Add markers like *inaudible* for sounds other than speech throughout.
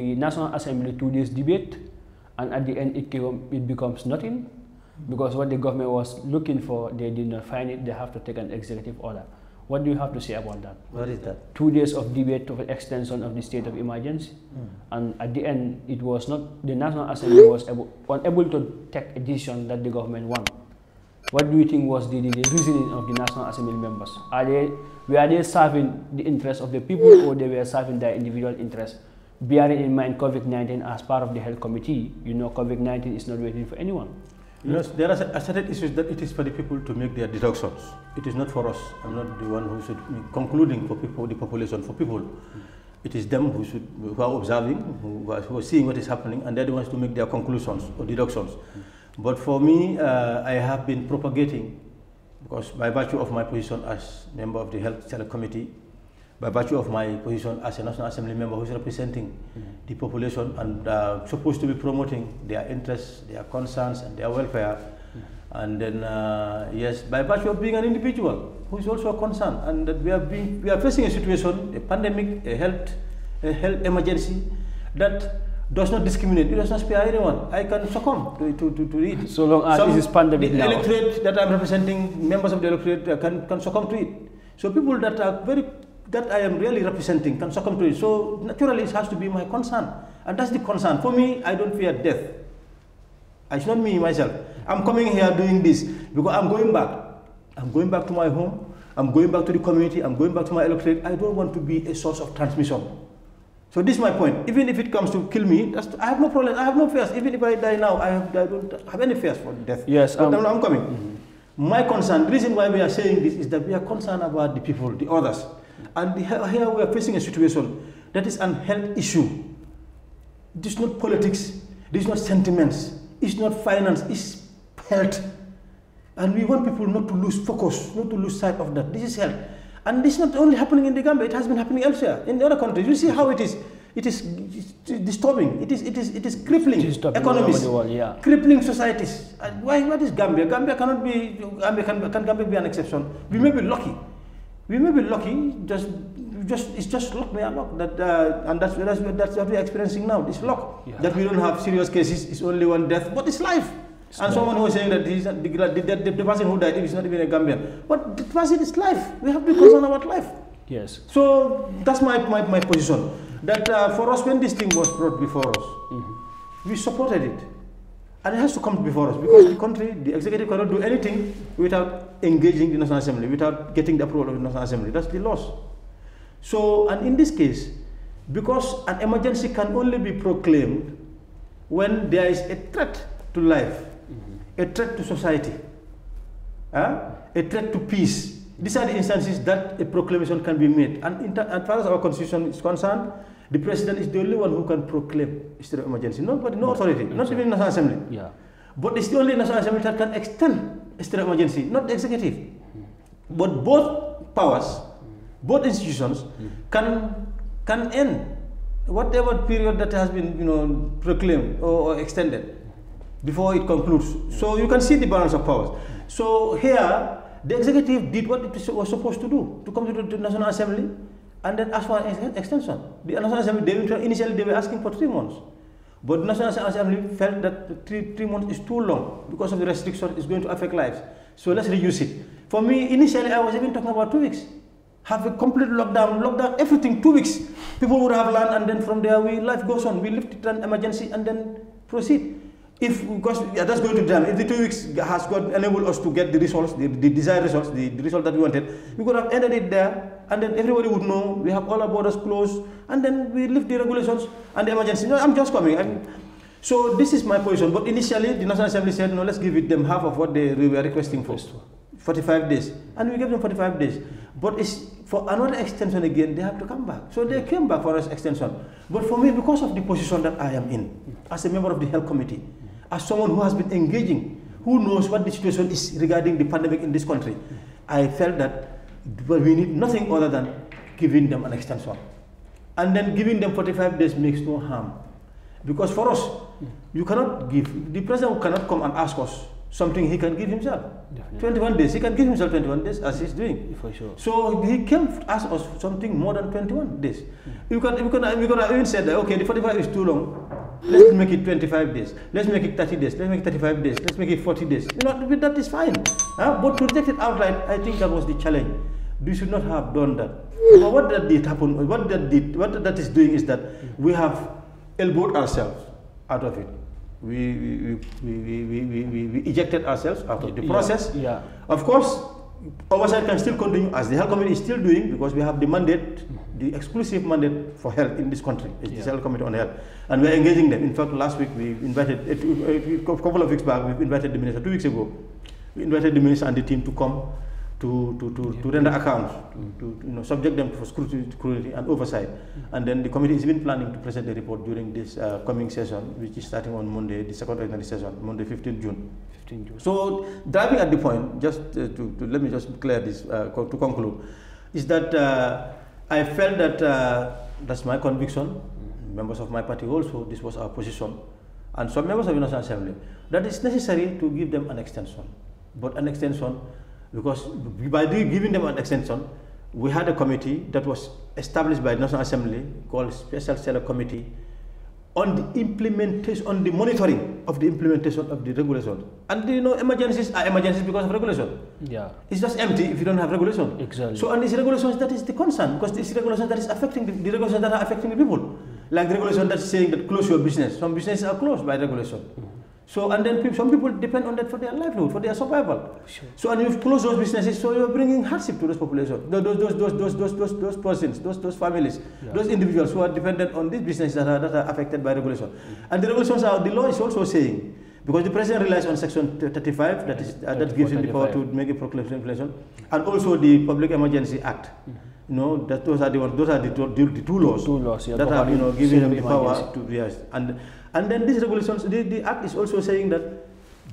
the National Assembly two days debate, and at the end it, came, it becomes nothing because what the government was looking for, they did not find it. They have to take an executive order. What do you have to say about that? What is that? Two days of debate of extension of the state of emergency, Hmm. and at the end, it was not the National Assembly was able, unable to take a decision that the government want. What do you think was the, the, the reasoning of the National Assembly members? Are they were they serving the interests of the people, or they were serving their individual interests? Bearing in mind COVID-19 as part of the health committee, you know COVID-19 is not waiting for anyone. You know, there are certain issues that it is for the people to make their deductions. It is not for us. I'm not the one who should be concluding for people, the population, for people. It is them who should, who are observing, who are, who are seeing what is happening, and they're the ones to make their conclusions or deductions. But for me, uh, I have been propagating, because by virtue of my position as member of the Health Select Committee, by virtue of my position as a National Assembly member who is representing the population and uh, supposed to be promoting their interests, their concerns, and their welfare. And then, uh, yes, by virtue of being an individual who is also concerned, and that we are, being, we are facing a situation, a pandemic, a health, a health emergency that does not discriminate, it does not spare anyone. I can succumb to, to, to, to it. So long as Some- this is pandemic the now. electorate that I'm representing, members of the electorate uh, can, can succumb to it. So people that are very, that I am really representing can succumb to it. So naturally it has to be my concern. And that's the concern. For me, I don't fear death. It's not me, myself. I'm coming here doing this because I'm going back. I'm going back to my home. I'm going back to the community. I'm going back to my electorate. I don't want to be a source of transmission. So this is my point. Even if it comes to kill me, I have no problem. I have no fears. Even if I die now, I, have, I don't have any fears for death. Yes, But um, I'm, I'm coming. My concern, the reason why we are saying this is that we are concerned about the people, the others. And here we are facing a situation that is an health issue. This is not politics. This is not sentiments. It's not finance. It's health. And we want people not to lose focus, not to lose sight of that. This is health. And this is not only happening in the Gambia, it has been happening elsewhere, in the other countries. You see how it is, it is disturbing, it is, it is, it is crippling It is disturbing all over economies, the world, yeah. crippling societies. And why, what is Gambia? Gambia cannot be, Gambia can, can Gambia be an exception? We may be lucky. We may be lucky, just, just it's just luck, may luck. That, uh, and that's, that's, that's what we're experiencing now. It's luck. Yeah. That we don't have serious cases, it's only one death, but it's life. and someone who is saying that he's not, the, the, the, person who died is not even a Gambian. But the person is life. We have to concern about life. Yes. So that's my, my, my position. That uh, for us, when this thing was brought before us, we supported it. And it has to come before us because the country, the executive cannot do anything without engaging the National Assembly, without getting the approval of the National Assembly. That's the laws. So, and in this case, because an emergency can only be proclaimed when there is a threat to life, a threat to society, huh? a threat to peace. These are the instances that a proclamation can be made. And in as far as our constitution is concerned, the president is the only one who can proclaim a state of emergency. Nobody, no authority, not even the National Assembly. Yeah. But it's the only National Assembly that can extend a state of emergency, not the executive. But both powers, both institutions can can end whatever period that has been you know proclaimed or, or extended before it concludes. So you can see the balance of powers. So here the executive did what it was supposed to do to come to the National Assembly and then ask for an extension. The National Assembly they initially they were asking for three months. But the National Assembly felt that three, three months is too long because of the restriction is going to affect lives. So let's reduce it. For me, initially I was even talking about two weeks. Have a complete lockdown, lockdown, everything, two weeks. People would have learned and then from there we life goes on. We lift it an emergency and then proceed. If because yeah, that's going to done. If the two weeks has got enabled us to get the results, the, the desired results, the, the result that we wanted, we could have ended it there, and then everybody would know we have all our borders closed, and then we lift the regulations and the emergency. No, I'm just coming. I'm, so this is my position. But initially, the National Assembly said, no, let's give it them half of what they were requesting for. 45 days. And we gave them 45 days. But it's for another extension again, they have to come back. So they came back for us extension. But for me, because of the position that I am in, as a member of the health committee, as someone who has been engaging, who knows what the situation is regarding the pandemic in this country, I felt that we need nothing other than giving them an extension. And then giving them 45 days makes no harm. Because for us, you cannot give, the president cannot come and ask us something he can give himself. Definitely. 21 days. He can give himself 21 days as he's doing. For sure. So he came to ask us something more than 21 days. Hmm. You can, you can, we could have even say that, okay, the 45 is too long. Let's hmm. make it 25 days. Let's make it 30 days. Let's make it 35 days. Let's make it 40 days. You know, that is fine. Huh? But to reject it outright, I think that was the challenge. We should not have done that. Hmm. But what that did happen, what that did, what that is doing is that we have elbowed ourselves out of it. We, we, we, we, we, we, we, ejected ourselves out of the process. yeah. Of course, oversight can still continue as the health committee is still doing because we have the mandate, the exclusive mandate for health in this country. It's Yeah. the health committee on health, and we're engaging them. In fact, last week we invited, a couple of weeks back, we invited the minister. Two weeks ago, we invited the minister and the team to come to to, to, to render accounts, to, to you know subject them for scrutiny, scrutiny and oversight. And then the committee is even planning to present the report during this uh, coming session, which is starting on Monday, the second ordinary session, Monday, 15th June. 15 June. So driving at the point, just uh, to, to let me just clear this uh, co- to conclude, is that uh, I felt that uh, that's my conviction. Members of my party also, this was our position, and some members of the National Assembly. That it's necessary to give them an extension, but an extension because by giving them an extension, we had a committee that was established by the National Assembly called Special Select Committee on the implementation, on the monitoring of the implementation of the regulations. And you know, emergencies are emergencies because of regulation. Yeah. It's just empty if you don't have regulation. Exactly. So, and these regulations, that is the concern, because these regulations that is affecting the, the regulations that are affecting the people. Like the regulation that's saying that close your business. Some businesses are closed by regulation. Mm-hmm. So, and then people, some people depend on that for their livelihood, for their survival. Sure. So, and you've closed those businesses, so you're bringing hardship to those population, those, those, those, those, those, those, those persons, those, those families, yeah. those individuals who are dependent on these businesses that are, that are affected by regulation. Mm. And the regulations are, the law is also saying, because the president relies on section 35, that, is, uh, that gives him the power to make a proclamation of inflation, and also the Public Emergency Act. Mm -hmm. That those are the, those are the two, the, the two laws, two laws yeah, that have, you know, given him the power to, yes, and and then these regulations, the, the act is also saying that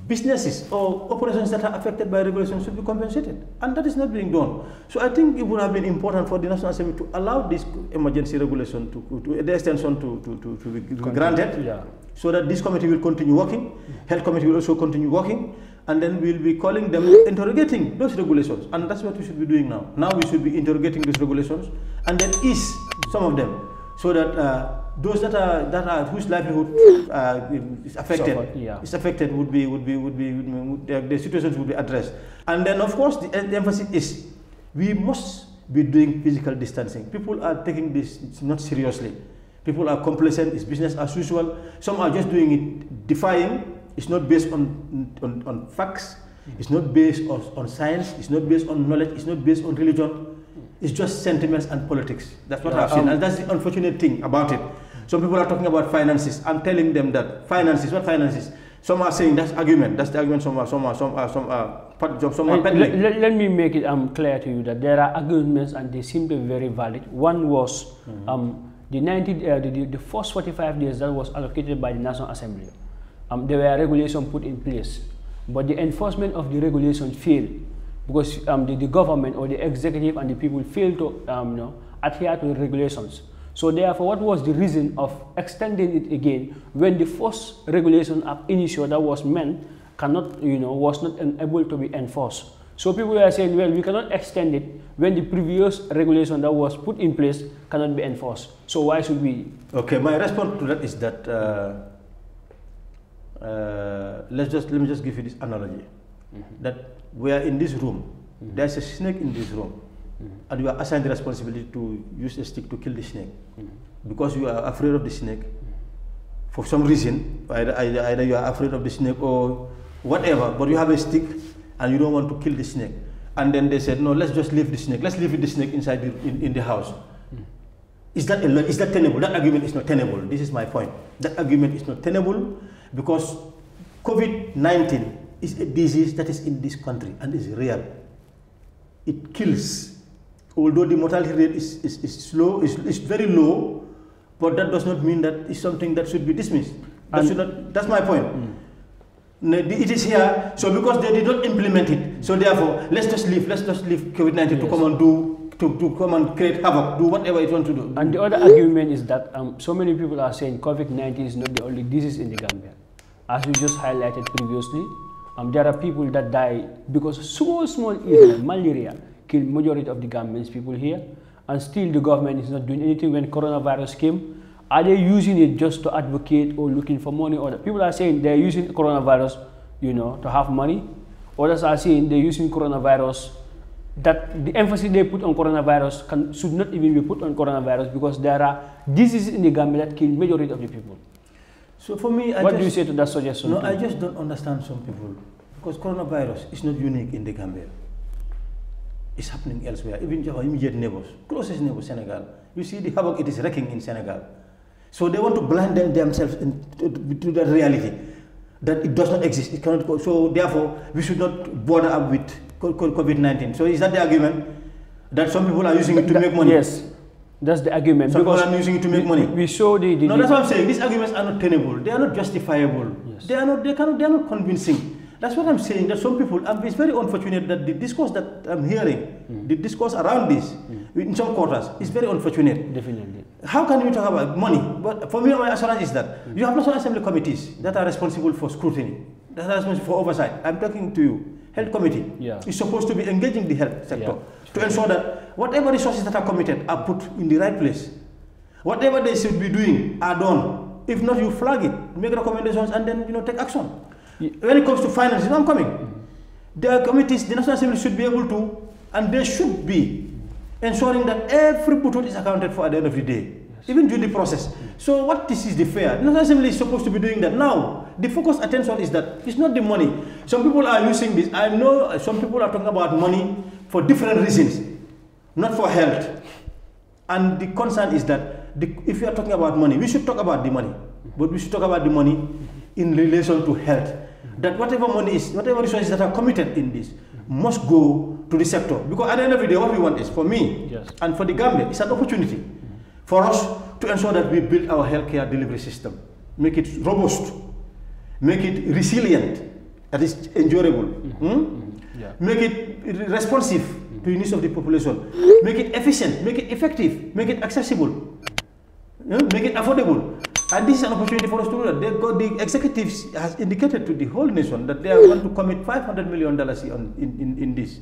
businesses or operations that are affected by regulations should be compensated, and that is not being done. So I think it would have been important for the National Assembly to allow this emergency regulation to, to the extension to, to, to, to be granted, Yeah. so that this committee will continue working, health committee will also continue working, and then we'll be calling them, interrogating those regulations, and that's what we should be doing now. Now we should be interrogating those regulations, and then ease some of them, so that uh, those that are that are whose livelihood uh, is affected, Suffered, yeah. is affected would be would be would be, would be their, their situations would be addressed, and then of course the, the emphasis is we must be doing physical distancing. People are taking this not seriously. People are complacent. It's business as usual. Some are just doing it defying. It's not based on on, on facts. It's not based on, on science. It's not based on knowledge. It's not based on religion. It's just sentiments and politics. That's what Yeah, I've seen, um, and that's the unfortunate thing about it. Some people are talking about finances. I'm telling them that finances. What finances? Some are saying that's argument. That's the argument. Some are some are some are some are part- some are let, let, let me make it um, clear to you that there are arguments and they seem to be very valid. One was um, the, 90, uh, the, the, the first 45 days that was allocated by the National Assembly. Um, there were regulations put in place, but the enforcement of the regulation failed because um, the, the government or the executive and the people failed to um, you know, adhere to the regulations. So therefore, what was the reason of extending it again when the first regulation ab initio that was meant cannot, you know, was not able to be enforced? So people are saying, well, we cannot extend it when the previous regulation that was put in place cannot be enforced. So why should we? Okay, my response to that is that uh, uh, let's just let me just give you this analogy that we are in this room. There's a snake in this room, Mm-hmm. and you are assigned the responsibility to use a stick to kill the snake mm-hmm. because you are afraid of the snake. For some reason, either, either, you are afraid of the snake or whatever, but you have a stick and you don't want to kill the snake. And then they said, no, let's just leave the snake. Let's leave the snake inside the, in, in the house. Mm-hmm. Is that, a, is that tenable? That argument is not tenable. This is my point. That argument is not tenable because COVID 19 is a disease that is in this country and is real. It kills. Although the mortality rate is, is, is slow, is, is very low, but that does not mean that it's something that should be dismissed. That should not, that's my point. The- It is here, so because they did not implement it, so therefore, let's just leave, let's just leave COVID 19 to come and do, to, to come and create havoc, do whatever it wants to do. And the other argument is that um, so many people are saying COVID-19 is not the only disease in the Gambia. As we just highlighted previously, Um, there are people that die because small, small illness, malaria, kill majority of the Gambians people here, and still the government is not doing anything when coronavirus came. Are they using it just to advocate or looking for money? Or people are saying they're using coronavirus, you know, to have money. Others are saying they're using coronavirus that the emphasis they put on coronavirus can, should not even be put on coronavirus because there are diseases in the Gambia that kill majority of the people. So for me, I what just, do you say to that suggestion? No. I just don't understand some people because coronavirus is not unique in the Gambia. It's happening elsewhere, even to our immediate neighbors, closest neighbor, Senegal. You see the havoc it is wrecking in Senegal. So they want to blind them themselves in, to, that reality that it does not exist. It cannot go. So therefore, we should not bother up with COVID-19. So is that the argument that some people are using it to That- make money? Yes, that's the argument. Some people because are using it to make we- money. We show the, the, No, that's what I'm saying. These arguments are not tenable. They are not justifiable. Yes. They are not. They cannot. They are not convincing. That's what I'm saying. That some people. Um, it's very unfortunate that the discourse that I'm hearing, the discourse around this, in some quarters, is very unfortunate. definitely. How can we talk about money? But for me, my assurance is that you have National Assembly committees that are responsible for scrutiny, that are responsible for oversight. I'm talking to you. Health committee Yeah. is supposed to be engaging the health sector Yeah. to ensure that whatever resources that are committed are put in the right place. Whatever they should be doing are done. If not, you flag it, make recommendations, and then you know take action. When it comes to finance, you know I'm coming. The committees, the National Assembly should be able to, and they should be, ensuring that every butut is accounted for at the end of the day, even during the process. So what this is the fair. The National Assembly is supposed to be doing that. Now, the focus attention is that it's not the money. Some people are using this. I know some people are talking about money for different reasons, not for health. And the concern is that the, if you are talking about money, we should talk about the money, but we should talk about the money in relation to health. That whatever money is, whatever resources that are committed in this, must go to the sector. Because at the end of the day, what we want is for me Yes. and for the Gambia, it's an opportunity for us to ensure that we build our healthcare delivery system, make it robust, make it resilient, that is endurable, mm-hmm. hmm? Mm-hmm. Yeah. make it responsive mm-hmm. to the needs of the population, make it efficient, make it effective, make it accessible, make it affordable. And this is an opportunity for us to do that. They got, the executives has indicated to the whole nation that they are going to commit 500 million dollars in, in, in this.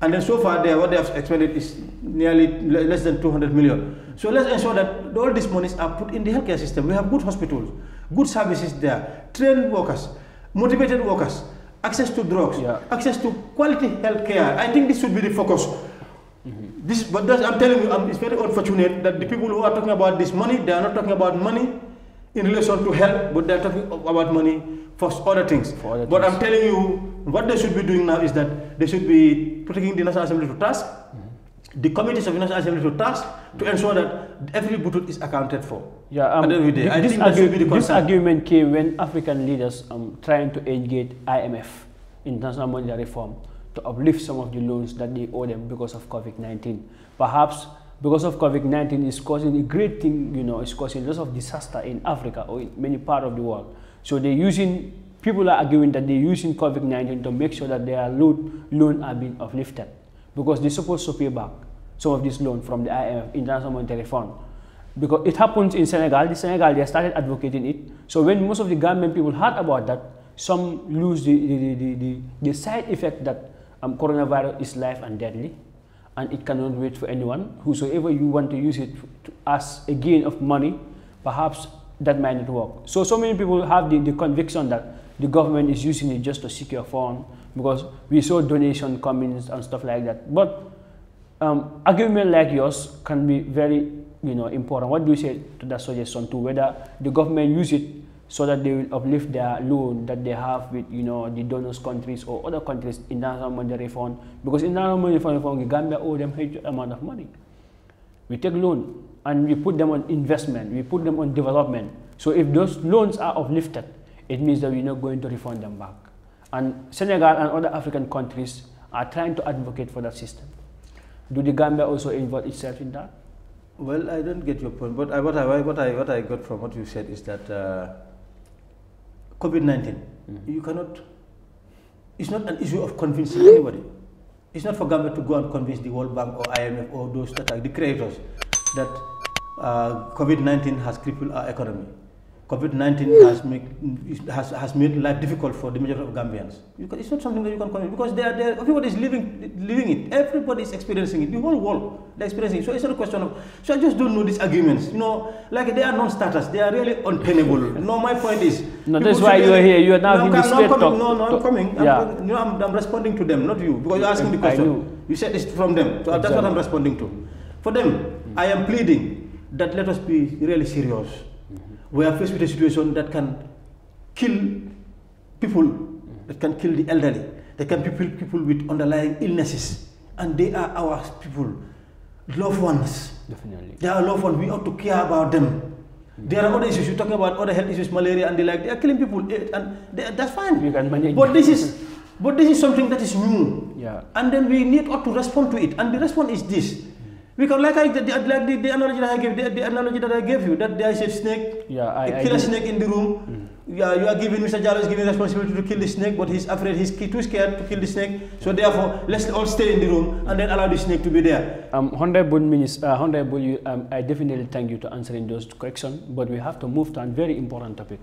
And then so far, they, what they have expended is nearly less than 200 million. So let's ensure that all these monies are put in the healthcare system. We have good hospitals, good services there, trained workers, motivated workers, access to drugs, Yeah. access to quality healthcare. I think this should be the focus. This, but that's, I'm telling you, um, it's very unfortunate that the people who are talking about this money, they are not talking about money in relation to health, but they're talking about money for other things. For other but things. I'm telling you, what they should be doing now is that they should be putting the National Assembly to task, the committees of the National Assembly to task, to ensure that every butut is accounted for. Yeah, um, the I this, think that be the this argument came when African leaders um, trying to engage IMF, International Monetary Fund, to uplift some of the loans that they owe them because of COVID-19. Perhaps because of COVID-19 is causing a great thing, you know, it's causing lots of disaster in Africa or in many parts of the world. So they're using, people are arguing that they're using COVID-19 to make sure that their loan, loan are being uplifted because they're supposed to pay back some of this loan from the IMF, International Monetary Fund because it happens in Senegal. The Senegal they started advocating it. So when most of the government people heard about that, some lose the, the, the, the, the side effect that um, coronavirus is life and deadly, and it cannot wait for anyone. Whosoever you want to use it to, as a gain of money, perhaps that might not work. So so many people have the, the conviction that the government is using it just to secure fund because we saw donation coming and stuff like that. But um, argument like yours can be very you know important. What do you say to that suggestion too? Whether the government use it so that they will uplift their loan that they have with you know the donors countries or other countries in international monetary fund because in international monetary fund the Gambia owe them huge amount of money. We take loan and we put them on investment, we put them on development. So if those loans are uplifted, it means that we're not going to refund them back. And Senegal and other African countries are trying to advocate for that system. Do the Gambia also involve itself in that? Well, I don't get your point, but I, what, I, what, I, what I got from what you said is that uh, COVID 19, you cannot, it's not an issue of convincing anybody. It's not for government to go and convince the World Bank or IMF or those that are the creators that uh, COVID 19 has crippled our economy. COVID-19 has, make, has, has made life difficult for the majority of Gambians. It's not something that you can comment because they are, everybody is living, living it. Everybody is experiencing it. The whole world they're experiencing it. So it's not a question of. So I just don't know these arguments. You know, like they are non-starters. They are really untenable. no, my point is. No, that's why you are here. You are now no, in the straight coming. talk. No, no, I'm talk- coming. Yeah. I'm, you know, I'm, I'm responding to them, not you, because you're asking the I question. You said it's from them. So that's what I'm responding to. For them, I am pleading that let us be really serious. We are faced with a situation that can kill people, that can kill the elderly, that can kill people with underlying illnesses. And they are our people, loved ones. Definitely. They are loved ones. We ought to care about them. There are other issues. You're talking about other health issues, malaria, and the like. They are killing people, eh, and they, that's fine. We can manage But this is, but this is something that is new. Yeah. And then we need ought to respond to it. And the response is this. Can, like I, the, the- like the, the analogy that I gave, the, the analogy that I gave you, that there is a snake, Yeah, I- a killer snake in the room. Yeah, you are giving Mr. Jallo is giving responsibility to kill the snake, but he's afraid, he's too scared to kill the snake. So therefore, let's all stay in the room and then allow the snake to be there. Um, Honorable Minister, uh, Honorable, you, um, I definitely thank you to answering those questions, but we have to move to a very important topic.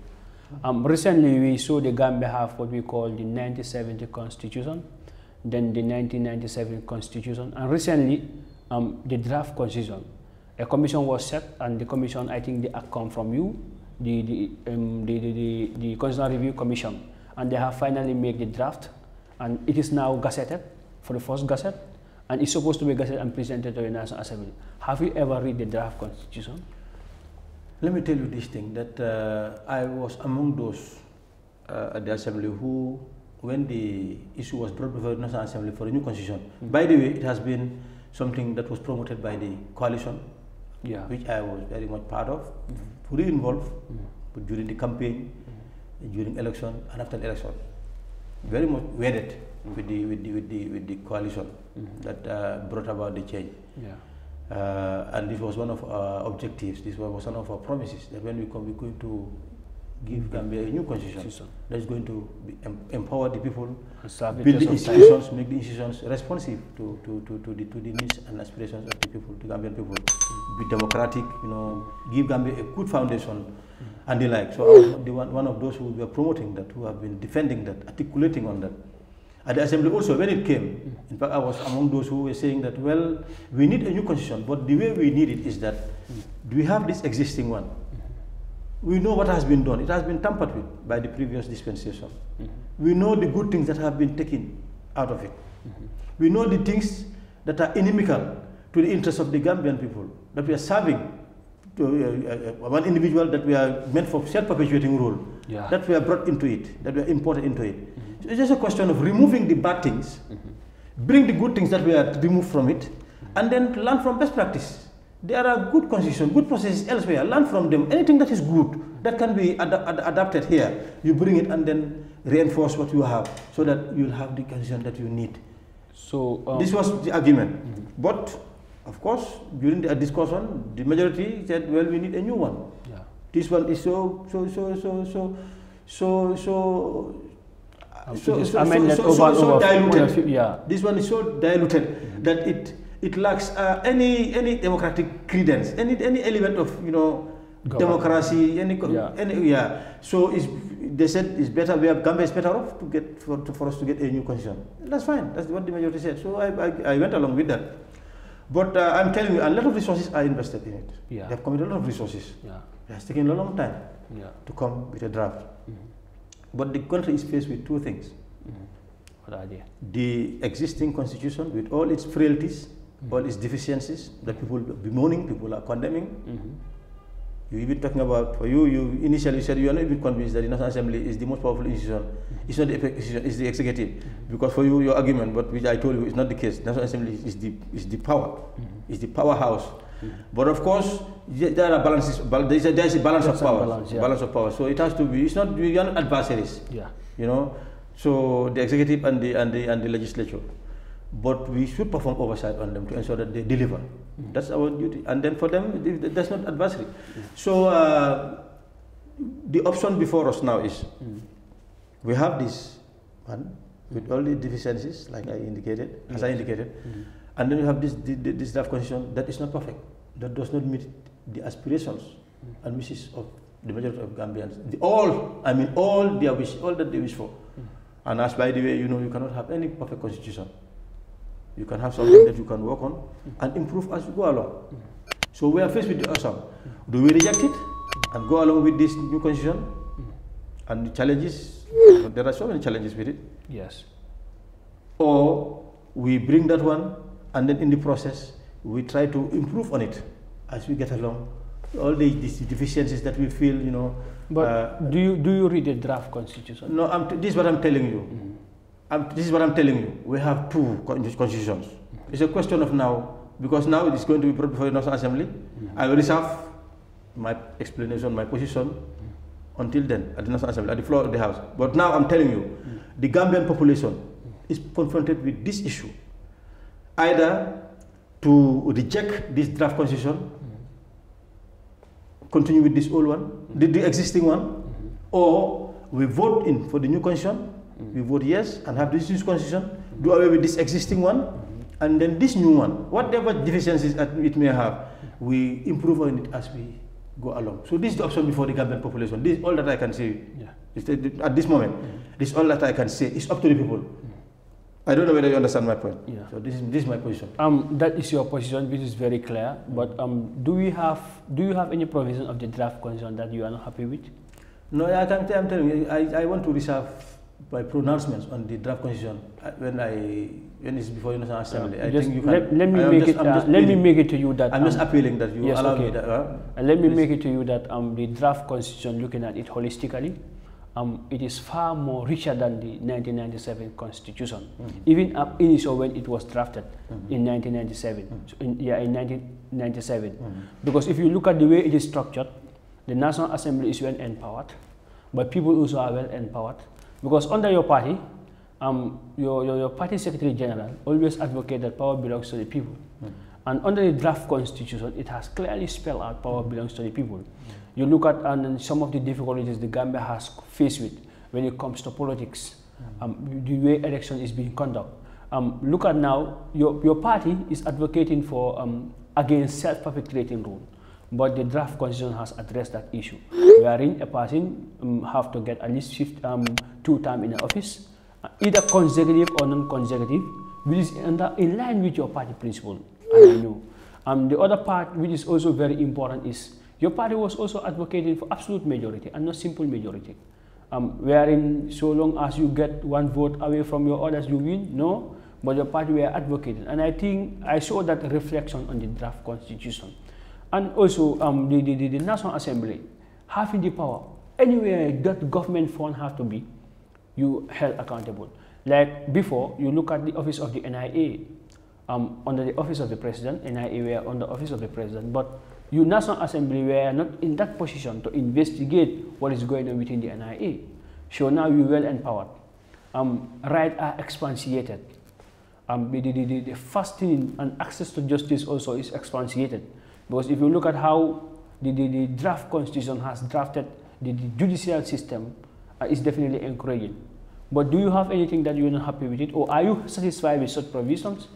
Um, recently, we saw the Gambia have what we call the 1970 Constitution, then the 1997 Constitution, and recently, um, the draft Constitution. A commission was set, and the commission, I think the come from you, the, the, um, the, the, the, the Constitutional Review Commission, and they have finally made the draft, and it is now gazetted for the first gazette, and it's supposed to be gazetted and presented to the National Assembly. Have you ever read the draft constitution? Let me tell you this thing that uh, I was among those uh, at the assembly who, when the issue was brought before the National Assembly for a new constitution, by the way, it has been something that was promoted by the coalition, Yeah. which I was very much part of, mm-hmm. fully involved mm-hmm. but during the campaign, mm-hmm. during election, and after the election. Very much wedded with the with the with the with the coalition that uh, brought about the change. Yeah. Uh, and this was one of our objectives. This was one of our promises that when we come, we're going to give Gambia a new constitution Constitution. that is going to be, empower the people, build the test of time. institutions, make the institutions responsive to, to, to, to, the, to the needs and aspirations of the people, the Gambian people. Be democratic, you know, give Gambia a good foundation and the like. So I was the one, one of those who were promoting that, who have been defending that, articulating on that. At the assembly also, when it came, in fact, I was among those who were saying that, well, we need a new constitution, but the way we need it is that, do we have this existing one? We know what has been done. It has been tampered with by the previous dispensation. Mm-hmm. We know the good things that have been taken out of it. Mm-hmm. We know the things that are inimical to the interests of the Gambian people, that we are serving to uh, uh, uh one individual, that we are meant for self-perpetuating rule, Yeah. that we are brought into it, that we are imported into it. Mm-hmm. So it's just a question of removing the bad things, bring the good things that we are removed from it, and then learn from best practice. There are good constitution, good processes elsewhere. Learn from them. Anything that is good that can be ad- ad- adapted here, you bring it and then reinforce what you have, so that you'll have the constitution that you need. So um, This was the argument. But of course, during the discussion, the majority said, "Well, we need a new one. yeah. This one is so so so so so so so." Um, so, so, so, so, so, so over, diluted. over a few- yeah. This one is so diluted that it it lacks uh, any any democratic credence, any any element of you know Government. democracy, any Yeah. any yeah. So it's, they said it's better. We have Gambia is better off to get for, to, for us to get a new constitution. That's fine. That's what the majority said. So I I, I went along with that. But uh, I'm telling you, a lot of resources are invested in it. Yeah. They have committed a lot of resources. Yeah. It has taken a long time Yeah. to come with a draft. But the country is faced with two things What are they? the existing constitution with all its frailties, Mm-hmm. all its deficiencies that people are bemoaning, people are condemning. Mhm. You even talking about for you, you initially said you are not even convinced that the National Assembly is the most powerful institution. It's not the institution, it's the executive. Because for you, your argument, but which I told you is not the case. National Assembly is the is the power, is the powerhouse. But of course, there are balances. There is a, there is a balance of power. balance, yeah. Balance of power. So it has to be. It's not. We are not adversaries Yeah. you know so the executive and the and the and the legislature but we should perform oversight on them to ensure that they deliver. Hmm. That's our duty. And then for them th- th- that's not advisory. Hmm. So uh, the option before us now is hmm. we have this one with all the deficiencies like i indicated as i indicated and then you have this thi- thi- this draft constitution that is not perfect that does not meet the aspirations and wishes of the majority of Gambians, the, all, I mean, all their wish, all that they wish for. And as by the way, you know, you cannot have any perfect constitution. You can have something that you can work on and improve as you go along. Mm. So we are faced with the awesome. Do we reject it and go along with this new constitution? Mm. And the challenges, mm. there are so many challenges with it. Yes. Or we bring that one and then in the process we try to improve on it as we get along. All the, these deficiencies that we feel, you know. But uh, do you do you read the draft constitution? no, I'm t- this is what I'm telling you. I'm, this is what I'm telling you. We have two con- constitutions. It's a question of now, because now it is going to be brought before the National Assembly. I will reserve my explanation, my position, until then at the National Assembly, at the floor of the House. But now I'm telling you, the Gambian population is confronted with this issue. Either to reject this draft constitution, continue with this old one, the, the existing one, or we vote in for the new constitution, we vote yes and have this new constitution, do away with this existing one, and then this new one, whatever deficiencies it may have, we improve on it as we go along. So this is the option before the Gambian population. This is all that I can say. Yeah. At this moment, this is all that I can say. It's up to the people. I don't know whether you understand my point. Yeah. So this is this is my position. Um, that is your position, which is very clear. But um, do we have do you have any provision of the draft constitution that you are not happy with? No, I can tell, I'm telling you, I, I want to reserve my pronouncements on the draft constitution uh, when I when it's before the National Assembly. I think you can. let, let me I am make just- it. Uh, let me make it to you that. I'm just um, appealing that you yes, allow okay. me that. Uh, And let me please. make it to you that um, the draft constitution, looking at it holistically, um, it is far more richer than the 1997 constitution, even ab initio when it was drafted in 1997. So in, yeah, in 1997. Because if you look at the way it is structured, the National Assembly is well empowered, but people also are well empowered. Because under your party, um, your, your, your party secretary general always advocate that power belongs to the people. And under the draft constitution, it has clearly spelled out power belongs to the people. You look at and some of the difficulties the Gambia has faced with when it comes to politics, um, the way election is being conducted. Um, look at now, your, your party is advocating for um, against self-perpetuating rule, but the draft constitution has addressed that issue, wherein a person um, have to get at least um, two term in the office, uh, either consecutive or non-consecutive, which is in, the, in line with your party principle. I know. Um, the other part, which is also very important, is your party was also advocating for absolute majority and not simple majority. Um, wherein so long as you get one vote away from your others, you win. No, but your party were advocating, and I think I saw that reflection on the draft constitution, and also um, the, the, the, National Assembly having the power anywhere that government fund have to be, you held accountable. Like before, you look at the office of the NIA, um, under the office of the president, NIA were under the office of the president, but you National Assembly were not in that position to investigate what is going on within the NIA. So now you well empowered. Um, rights are expatiated. Um, the, the, the, the fasting and access to justice also is expatiated. Because if you look at how the, the, the draft constitution has drafted the, the judicial system, uh, is definitely encouraging. But do you have anything that you're not happy with it, or are you satisfied with such provisions?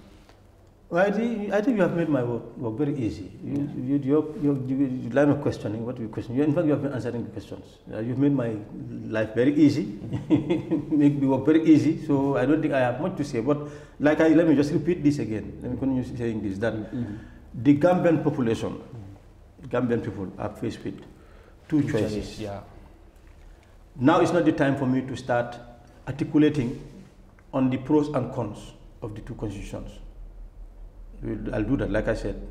Well, I think, I think you have made my work, work very easy. You, you, your, your, your, line of questioning, what you question, you, in fact, you have been answering the questions. Uh, you've made my life very easy, *laughs* make me work very easy. So I don't think I have much to say. But like I, let me just repeat this again. Let me continue saying this: that the Gambian population, Gambian people, are faced with two choices. Yeah. Now is not the time for me to start articulating on the pros and cons of the two constitutions. I'll do that, like I said,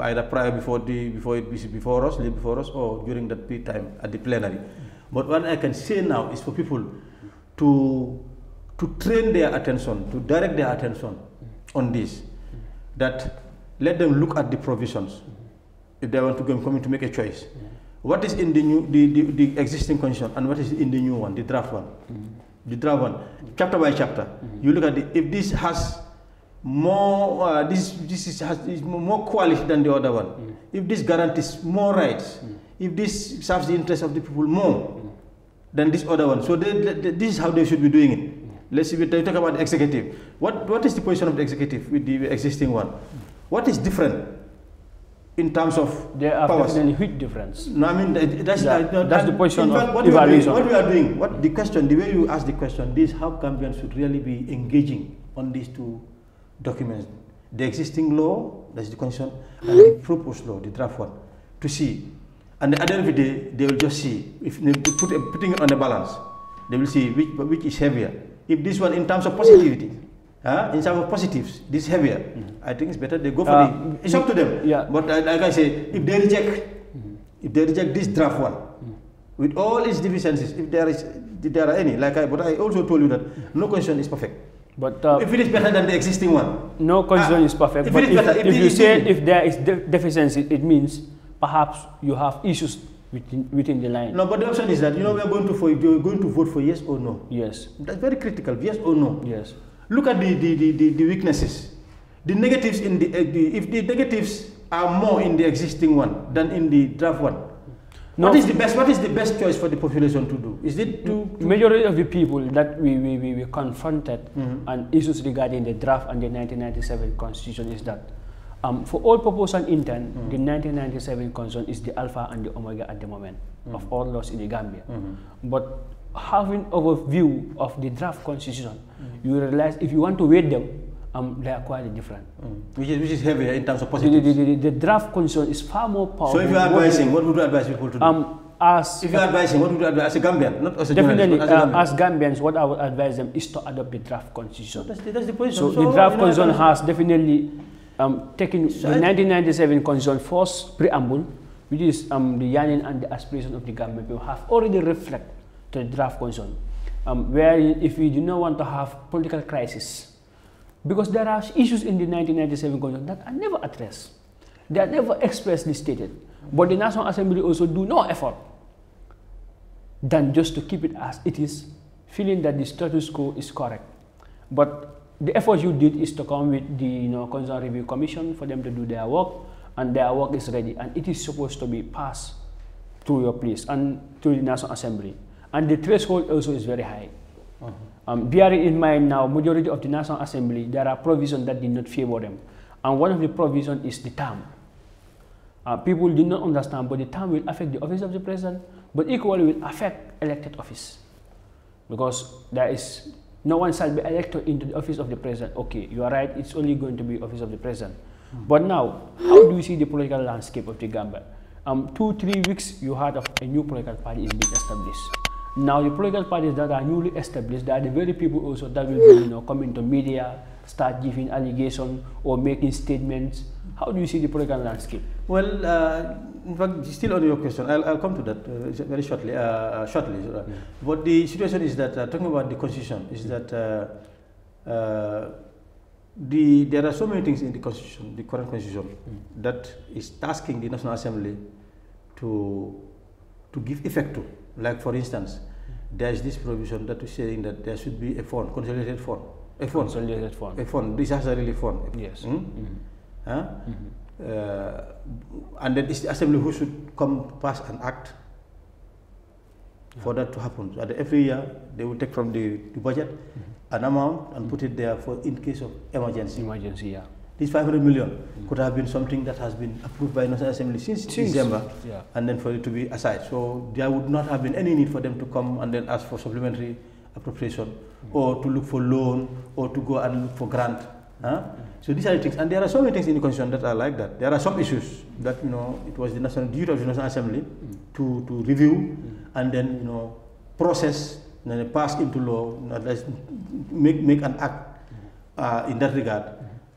either prior before the before it before us, before us, or during that time at the plenary. But what I can say now is for people to to train their attention, to direct their attention on this, that let them look at the provisions if they want to go come to make a choice. What is in the new the, the, the existing constitution and what is in the new one, the draft one? Mm-hmm. The draft one, chapter by chapter. Mm-hmm. You look at it, if this has more uh, this this is, has is more quality than the other one. Mm. If this guarantees more rights, mm. if this serves the interest of the people more mm. than this other one, so they, they- this is how they should be doing it. Let's see. We talk about the executive. What what is the position of the executive with the existing one? What is different? in terms of There are powers. definitely huge difference. No, I mean that's Yeah, uh, that's the position in of fact, what we are doing- what we are doing, what the question, the way you ask the question, this how Gambians should really be engaging on these two documents, the existing law, that's the constitution, and the proposed law, the draft one, to see. And at the end of the day, they will just see if they put putting it on the balance, they will see which which is heavier. If this one in terms of positivity, in terms of positives, this is heavier. I think it's better they go for Uh, the. It's up to them. yeah. But uh, like I say, if they reject, if they reject this draft one, with all its deficiencies, if there is, if there are any, like I, but I also told you that no question is perfect. But uh, if it is better than the existing one, no constitution Ah, is perfect. if but it is if, better, if if you say if there is de deficiency, it means perhaps you have issues within, within the line. no, but the option is that you know we are going to for you're going to vote for yes or no. Yes, That's very critical. Yes or no. yes. Look at the the, the, the, weaknesses, the negatives in the, uh, the if the negatives are more in the existing one than in the draft one. No. What is the best? What is the best choice for the population to do? Is it to, to Majority of the people that we, we, we, we confronted Mhm. and issues regarding the draft and the 1997 constitution is that um, for all purpose and intent, Mm. the 1997 constitution is the alpha and the omega at the moment of Mm. all laws in the Gambia. Mhm. But having overview of the draft constitution, Mm. you realize if you want to weight them, um, they are quite different. Mm. which is which is heavier in terms of The, the, the, the, the draft constitution is far more powerful. So if you are advising, what would you advise people to do? um, as if you are advising, what would you advise as a Gambian, not as a Definitely, as a uh, as Gambians, what I would advise them is to adopt the draft So constitution. that's the, that's the position. So, the draft you know, constitution has definitely um, taken So the 1997 constitution first preamble, which is um, the yearning and the aspiration of the Gambian people, have already reflected to the draft constitution. Um, where if we do not want to have political crisis, because there are issues in the 1997 constitution that are never addressed, they are never expressly stated, but the National Assembly also do no effort than just to keep it as it is, feeling that the status quo is correct. But the effort you did is to come with the you know, Constitutional Review Commission for them to do their work, and their work is ready, and it is supposed to be passed through your place and through the National Assembly. And the threshold also is very high. Uh-huh. Um, bearing in mind now, majority of the National Assembly, there are provisions that did not favor them. And one of the provisions is the term. Uh, people did not understand, but the term will affect the office of the president, but equally will affect elected office. Because there is, no one shall be elected into the office of the president. Okay, you are right, it's only going to be office of the president. But now, how do you see the political landscape of the Gambia? Um, two, three weeks, you heard of a new political party is being established. Now, the political parties that are newly established, they are the very people also that will be, you know, coming to media, start giving allegations or making statements. How do you see the political landscape? Well, uh, in fact, still on your question, I'll, I'll come to that uh, very shortly. Uh, uh, shortly, uh, but the situation is that uh, talking about the constitution is that uh, uh, the there are so many things in the constitution, the current constitution, that is tasking the National Assembly to to give effect to. Like for instance, there is this provision that is saying that there should be a fund, consolidated fund, a fund, Consolidated fund. a fund, disaster relief fund. Yes. Hmm? Mhm. Huh? Mhm. Uh, and then it's the assembly who should come pass an act for that to happen. So at every year they will take from the, the budget mm-hmm. an amount and put it there for in case of emergency. Emergency, yeah. This 500 million mm. could have been something that has been approved by National Assembly since, Since, December, yeah. and then for it to be aside. So there would not have been any need for them to come and then ask for supplementary appropriation, mm. or to look for loan, or to go and look for grant. Huh? So these are the things, and there are so many things in the constitution that are like that. There are some issues that you know it was the national duty of the National Assembly to, to review and then you know process and then pass into law, make make an act uh, in that regard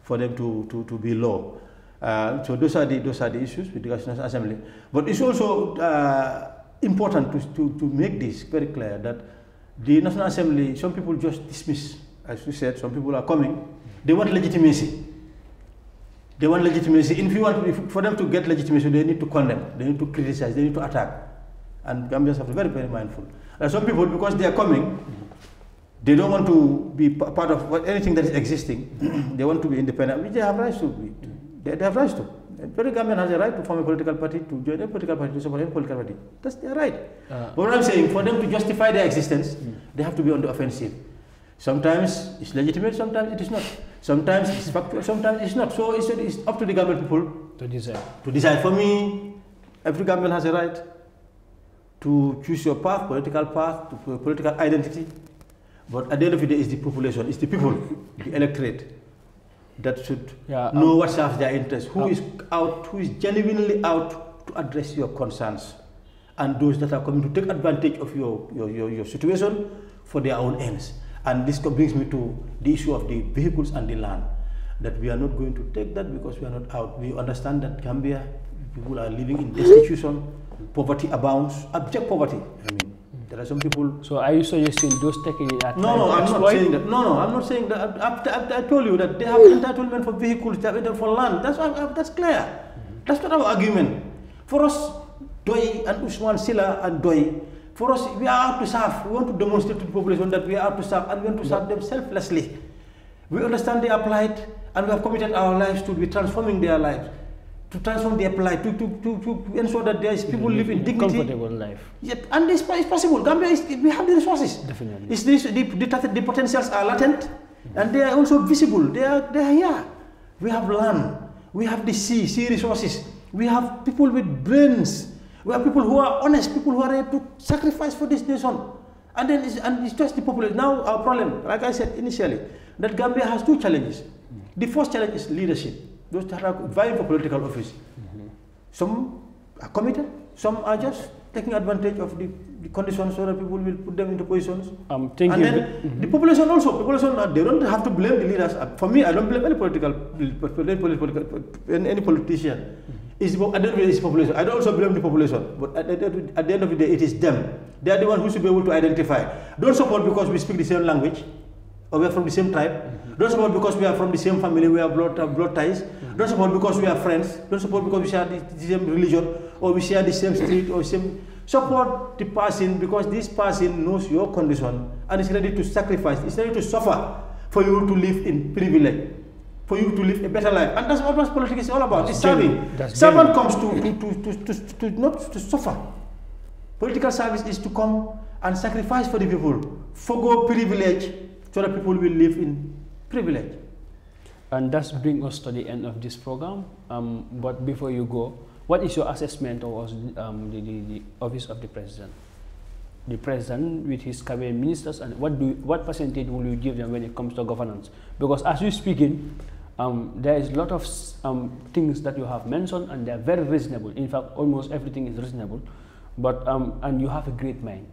for them to, to, to be law. Uh, so those are the those are the issues with the National Assembly. But it's also uh, important to, to, to make this very clear that the National Assembly, some people just dismiss, as you said, some people are coming, they want legitimacy. They want legitimacy. If you want, if, for them to get legitimacy, they need to condemn, they need to criticize, they need to attack. And Gambians have to be very, very mindful. And some people, because they are coming, they don't want to be part of what, anything that is existing. *clears throat* they want to be independent, which they have rights to be. They, they have rights to. Every Gambian has a right to form a political party, to join a political party, to support a political party. That's their right. Uh, But what I'm saying, for them to justify their existence, they have to be on the offensive. Sometimes it's legitimate, sometimes it is not. Sometimes it's factual, sometimes it's not. So it's, it's up to the Gambian people To decide. to decide. For me, every Gambian has a right to choose your path, political path, to political identity. But at the end of the day, it's the population, it's the people, *coughs* the electorate that should Yeah, know um, what serves their interest, who um, is out, who is genuinely out to address your concerns, and those that are coming to take advantage of your, your, your, your situation for their own ends. And this brings me to the issue of the vehicles and the land. That we are not going to take that because we are not out. We understand that Gambia, people are living in destitution, poverty abounds, abject poverty. I mean, there are some people So are you suggesting those taking it at no, no, I'm not saying that. No, no, I'm not saying that. I, I, I, told you that they have entitlement for vehicles, they have entitlement for land. That's that's clear. That's not our argument. For us, Doi and Ousman Sillah and Doi, for us, we are out to serve. We want to demonstrate to the population that we are to serve and we want to serve them selflessly. We understand their plight and we have committed our lives to be transforming their lives, to transform their plight, to, to, to, to ensure that there is people live in dignity. Comfortable life. Yeah, and it's, it's possible. Gambia is, we have the resources. Definitely. It's this, the, the, the potentials are latent and they are also visible. They are, they are here. We have land. We have the sea, sea resources. We have people with brains. We have people who are honest, people who are ready to sacrifice for this nation. And then it's, and it's just the population. Now our problem, like I said initially, that Gambia has two challenges. The first challenge is leadership. Those that are vying for political office. Some are committed, some are just taking advantage of the, the conditions so that people will put them into positions. I'm thinking. and then the population also, population, uh, they don't have to blame the leaders. Uh, For me, I don't blame any political, any, political, any politician. It's, the po- at the end of the day, it's population. I don't also blame the population, but at, the- at the- end of the day, it is them. They are the one who should be able to identify. Don't support because we speak the same language, or we are from the same tribe. Don't support because we are from the same family, we have blood, uh, blood ties. Don't support because we are friends. Don't support because we share the, the same religion, or we share the same street, or same. Support the person because this person knows your condition and is ready to sacrifice, is ready to suffer for you to live in privilege, for you to live a better life. And that's what what politics is all about. It's serving. Someone comes to, to, to, to, to, to not to suffer. Political service is to come and sacrifice for the people, forgo privilege, so that people will live in privilege. And that's bring us to the end of this program. Um, but before you go, what is your assessment of um, the, the, the office of the president? The president with his cabinet ministers, and what do what percentage will you give them when it comes to governance? Because as you speaking, um, there is a lot of um, things that you have mentioned, and they are very reasonable. In fact, almost everything is reasonable. But um, and you have a great mind,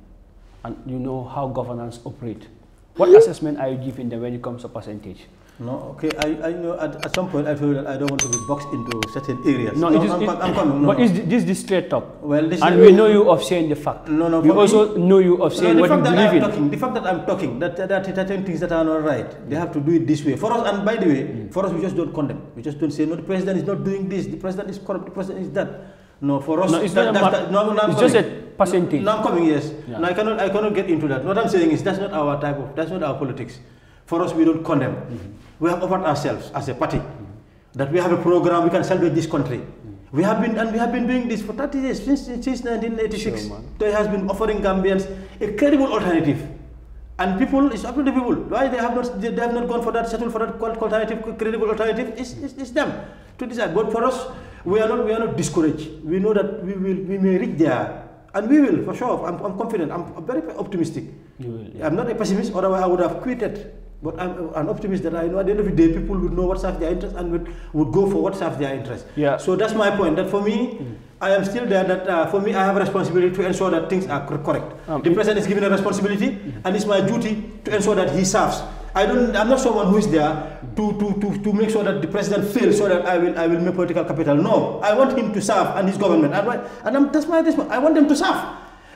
and you know how governance operate. What assessment are you giving them when it comes to percentage? No, okay. I, I know at, at some point I feel that I don't want to be boxed into certain areas. No, it is, I'm, it- I'm coming. No, but no. is this the straight talk? Well, this and we know you of saying the fact. No, no, We for me- also know you of saying no, what the you fact that believe I'm in. talking, the fact that I'm talking, that that certain things that are not right, they have to do it this way. For us, and by the way, Mm. for us, we just don't condemn. We just don't say, no, the president is not doing this, the president is corrupt, the president is that. No, for us, No, it's that, not that- no, no, it's just a percentage. No, I'm coming, yes. Yeah. No, I cannot, I cannot get into that. What I'm saying is that's not our type of, that's not our politics. For us, we don't condemn. Mm-hmm. We have offered ourselves as a party that we have a program, we can salvage this country. Mm-hmm. We have been, and we have been doing this for 30 years, since, since 1986. Sure. They has been offering Gambians a credible alternative. And people, it's up to the people. Why they have not, they, have not gone for that, settled for that alternative, credible alternative, it's, it's, it's them to decide. But for us, we are not, we are not discouraged. We know that we will, we may reach there. And we will, for sure. I'm, I'm confident. I'm very optimistic. Will, yeah. I'm not a pessimist, otherwise I would have quitted. But I'm an optimist that I know at the end of the day, people would know what serves their interest and would, would go for what serves their interest. Yeah. So that's my point. That for me, I am still there. That uh, for me, I have a responsibility to ensure that things are correct. Um, the president is given a responsibility, and it's my duty to ensure that he serves. I don't. I'm not someone who is there to, to, to, to make sure that the president fails, so that I will I will make political capital. No, I want him to serve and his government. And, and I'm, that's my that's my- I want them to serve.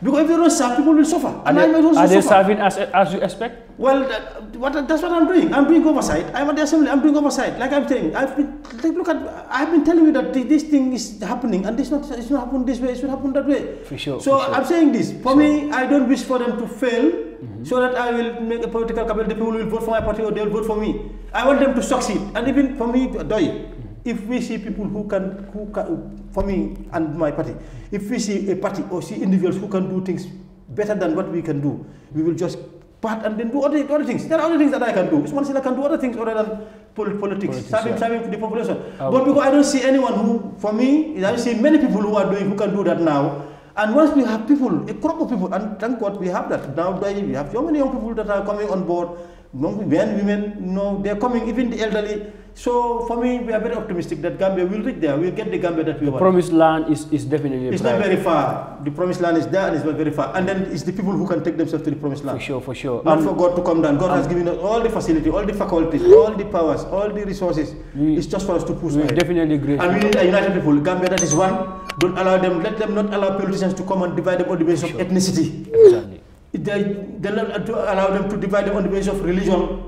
Because if they don't serve, people will suffer. Are And I they, are they suffer. serving as, as you expect? Well, that, what, that's what I'm doing. I'm doing oversight. I'm at the assembly. I'm doing oversight. Like I'm saying, I've been like, look at. I've been telling you that this thing is happening, and this not it's not happening this way. It should happen that way. For sure, So for sure. I'm saying this. For me, I don't wish for them to fail, mm-hmm. so that I will make a political capital. The people will vote for my party or they will vote for me. I want them to succeed, and even for me, Doi, if we see people who can, who can, for me and my party, if we see a party or see individuals who can do things better than what we can do, we will just part and then do other, other things. There are other things that I can do. Ousman Sillah can do other things other than pol- politics, Politics, serving, yeah. serving the population. Um, but because I don't see anyone who, for me, I see many people who are doing, who can do that now. And once we have people, a crop of people, and thank God we have that now. We have so many young people that are coming on board, young men, women, you know, they're coming, even the elderly. So for me, we are very optimistic that Gambia will reach there. We'll get the Gambia that we want. Promised land is, is definitely It's not very far. The promised land is there and it's not very far. And then it's the people who can take themselves to the promised land. For sure, for sure. Not Um, for God to come down. God has given us all the facility, all the faculties, all the powers, all the resources. We- it's just for us to push we're ahead. definitely grateful. And we need a united people. Gambia that is one. Don't allow them, let them not allow politicians to come and divide them on the basis of ethnicity. Exactly. They, they not allow them to divide them on the basis of religion,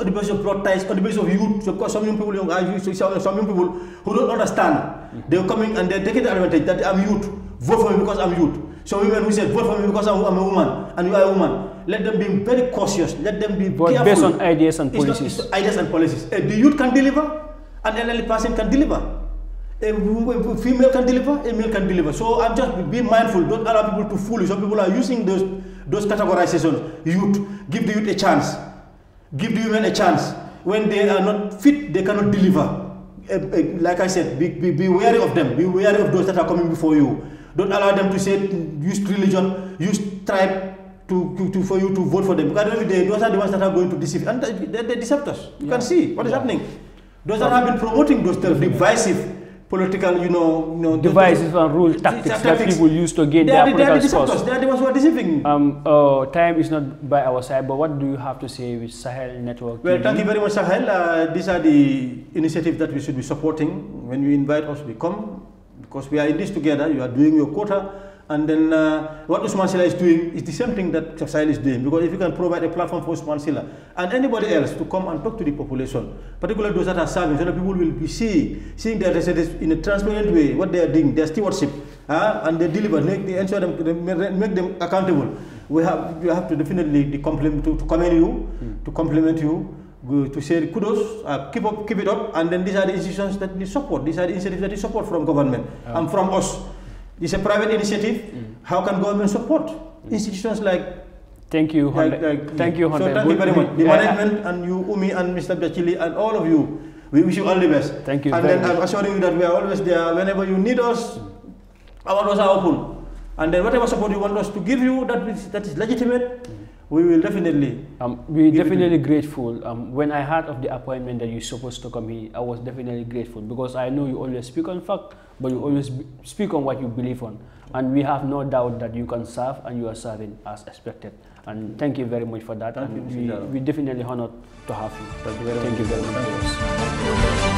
on the basis of ties, on the basis of youth. So, because some young people, young, so some, young people who don't understand, they're coming and they're taking the advantage that I'm youth. Vote for me because I'm youth. So women who said vote for me because I'm, I'm a woman and you are a woman. Let them be very cautious. Let them be But careful. based on ideas and It's not- policies. it's ideas and policies. Uh, the youth can deliver, an elderly person can deliver. A a female can deliver, a male can deliver. So I'm just be mindful. Don't allow people to fool you. Some people are using those those categorizations. Youth, give the youth a chance. Give the women a chance. When they are not fit, they cannot deliver. Eh, eh, like I said, be, be, be wary of them. Be wary of those that are coming before you. Don't allow them to say use religion, use tribe to, to, to for you to vote for them. Because at the end of the day, those are the ones that are going to deceive. And they, they, they deceived us. You Yeah. can see what is Yeah. happening. Those that have been promoting those divisive political, you know, you know Devices and rule tactics that people use to gain their the- political scores. They are the ones who are deceiving. Um, uh, time is not by our side, but what do you have to say with Sahel Network? Well, TV? thank you very much, Sahel. Uh, these are the initiatives that we should be supporting. When you invite us, we come because we are in this together. You are doing your quota. And then uh, what Ousman Sillah is doing is the same thing that Sahel is doing. Because if you can provide a platform for Ousman Sillah and anybody else to come and talk to the population, particularly those that are serving, so that people will be seeing, seeing their residents in a transparent way, what they are doing, their stewardship, uh, and they deliver, make, they ensure them, they make them accountable. We have, we have to definitely compliment, to, to commend you, to compliment you, to say kudos, uh, keep up, keep it up, and then these are the institutions that we support. These are the initiatives that we support from government and from us. It's a private initiative. Mm. How can government support institutions mm. like? Thank you, like, Honda. like thank you, So thank you very much. The Yeah, management and you, Umi, and Mr. Bachili, and all of you. We wish you all the best. Thank you And then I'm much. assuring you that we are always there whenever you need us. Our doors are open. And then whatever support you want us to give you that is, that is legitimate, we will definitely Um, we're Give it to definitely grateful. Um, when I heard of the appointment that you're supposed to come here, I was definitely grateful because I know you always speak on fact, but you always speak on what you believe on. And we have no doubt that you can serve and you are serving as expected. And thank you very much for that. Thank and you, we, we're definitely honored to have you. Thank you very Thank much. you very much. Thank.